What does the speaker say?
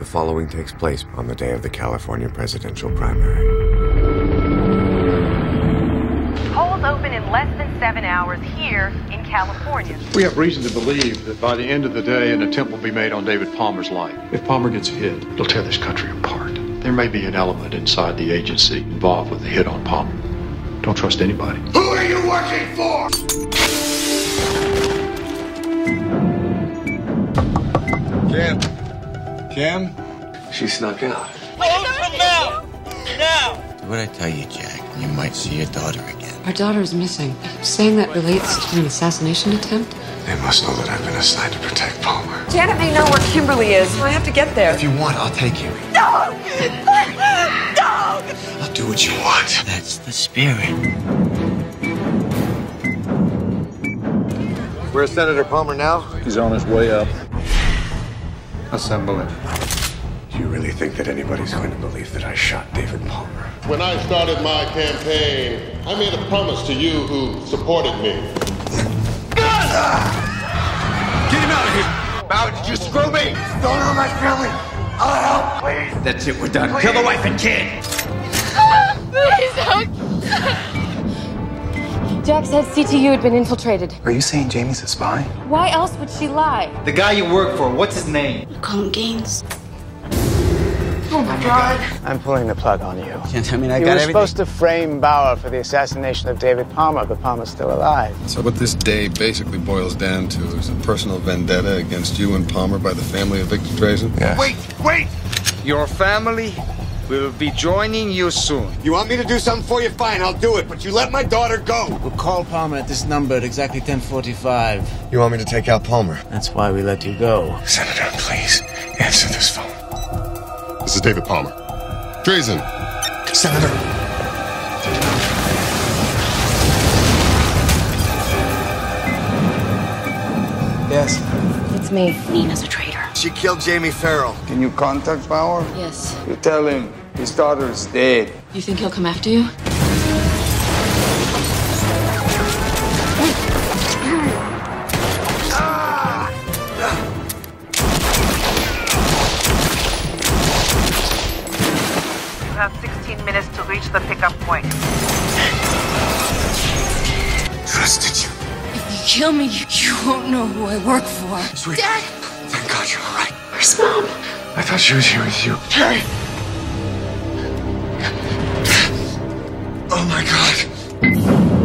The following takes place on the day of the California presidential primary. Polls open in less than seven hours here in California. We have reason to believe that by the end of the day, an attempt will be made on David Palmer's life. If Palmer gets hit, it'll tear this country apart. There may be an element inside the agency involved with the hit on Palmer. Don't trust anybody. Who are you working for? Kim. Kim? She snuck out. No! Do What'd I tell you, Jack? You might see your daughter again. Our daughter is missing. Are you saying that relates to an assassination attempt? They must know that I've been assigned to protect Palmer. Janet may know where Kimberly is. I have to get there. If you want, I'll take you. No! No! I'll do what you want. That's the spirit. Where's Senator Palmer now? He's on his way up. Assemble it. Do you really think that anybody's going to believe that I shot David Palmer? When I started my campaign, I made a promise to you who supported me. Get him out of here! Bow, did you screw me? Don't hurt my family. I'll help, please. That's it, we're done. Kill the wife and kid! Jack said CTU had been infiltrated. Are you saying Jamie's a spy? Why else would she lie? The guy you work for, what's his name? Call him Gaines. Oh my God. I'm pulling the plug on you. I mean, I You got were everything. supposed to frame Bauer for the assassination of David Palmer, but Palmer's still alive. So what this day basically boils down to is a personal vendetta against you and Palmer by the family of Victor Drazen? Yes. Wait, wait. Your family will be joining you soon. You want me to do something for you? Fine, I'll do it. But you let my daughter go. We'll call Palmer at this number at exactly 1045. You want me to take out Palmer? That's why we let you go. Senator, please answer this phone. This is David Palmer. Drazen, Senator. Yes. It's me. Nina's a traitor. She killed Jamie Farrell. Can you contact Bauer? Yes. You tell him his daughter is dead. You think he'll come after you? You have 16 minutes to reach the pickup point. Trusted you. If you kill me, you, you won't know who I work for. Sweet. Dad! God you're all right. Where's Mom? I thought she was here with you. Teri. Oh my God.